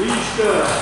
Richter.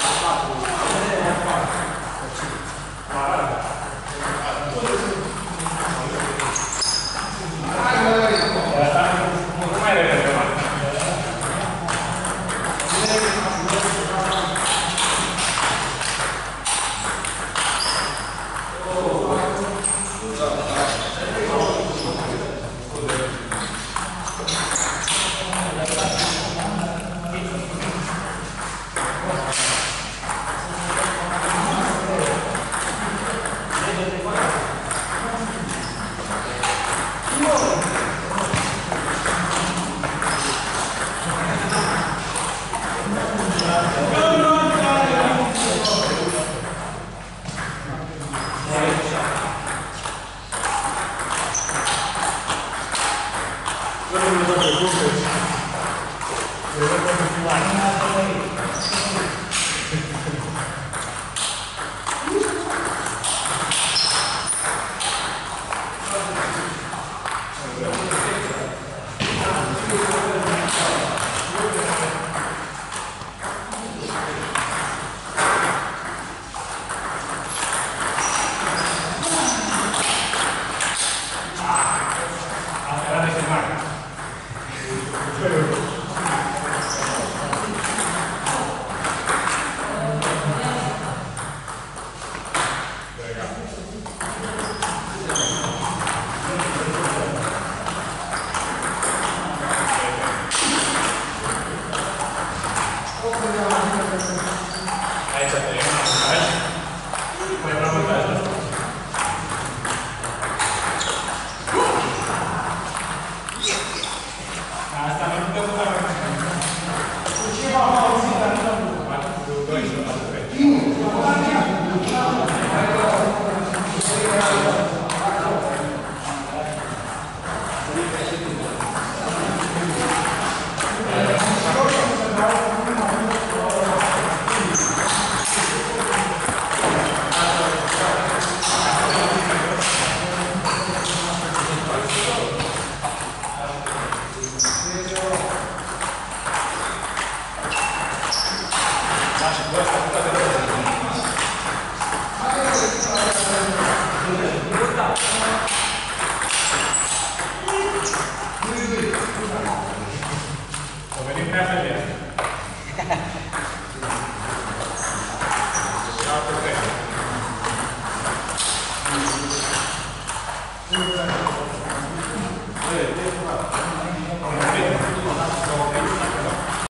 Apa.